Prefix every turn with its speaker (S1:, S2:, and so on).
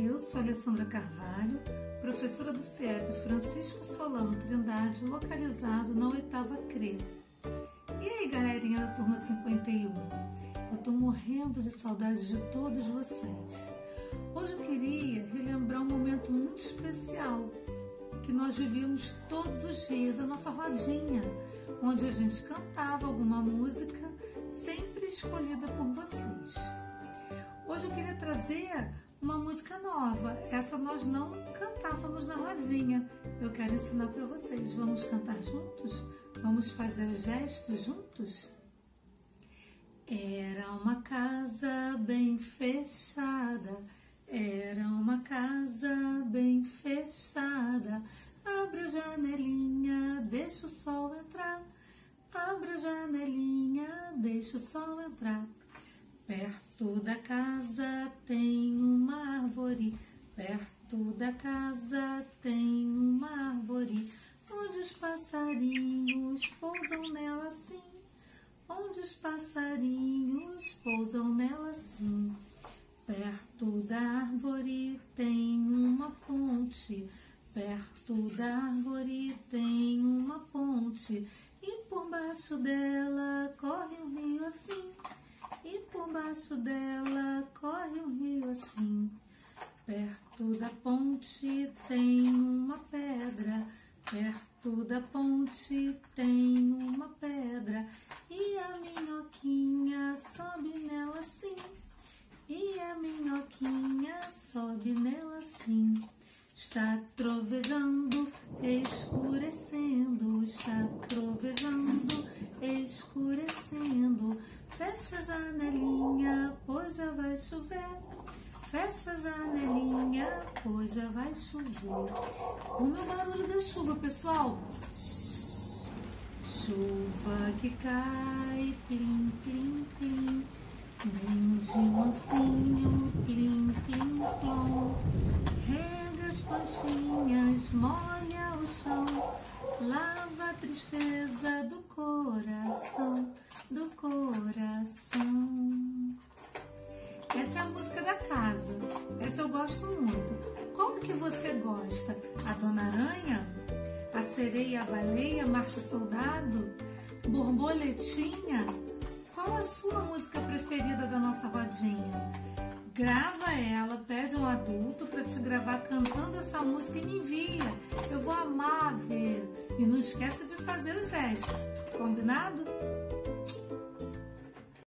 S1: Eu sou Alessandra Carvalho, professora do CIEP Francisco Solano Trindade, localizado na oitava CRE. E aí, galerinha da turma 51? Eu tô morrendo de saudade de todos vocês. Hoje eu queria relembrar um momento muito especial que nós vivíamos todos os dias, a nossa rodinha, onde a gente cantava alguma música sempre escolhida por vocês. Hoje eu queria trazer uma música nova. Essa nós não cantávamos na rodinha. Eu quero ensinar para vocês. Vamos cantar juntos? Vamos fazer os gestos juntos? Era uma casa bem fechada. Era uma casa bem fechada. Abre a janelinha, deixa o sol entrar. Abre a janelinha, deixa o sol entrar. Perto da casa tem uma árvore. Perto da casa tem uma árvore. Onde os passarinhos pousam nela sim. Onde os passarinhos pousam nela sim. Perto da árvore tem uma ponte. Perto da árvore tem uma ponte. E por baixo dela corre um rio assim. E por baixo dela corre um rio assim. Perto da ponte tem uma pedra. Perto da ponte tem uma pedra. E a minhoquinha sobe nela assim. E a minhoquinha sobe nela sim. Está trovejando, escurecendo, está trovejando, escurecendo. Fecha a janelinha, pois já vai chover. Fecha a janelinha, pois já vai chover. Como é o barulho da chuva, pessoal? Chuva que cai, plim, plim, plim. Bem de mansinho, plim, plim, plom. Rega as plantinhas, molha o chão. Lava a tristeza do coração, Essa é a música da casa. Essa eu gosto muito. Qual que você gosta? A Dona Aranha? A sereia, a baleia, marcha soldado? Borboletinha? Qual a sua música preferida da nossa rodinha? Grava ela, pede um adulto para te gravar cantando essa música e me envia. Eu vou amar ver. E não esqueça de fazer os gestos, combinado?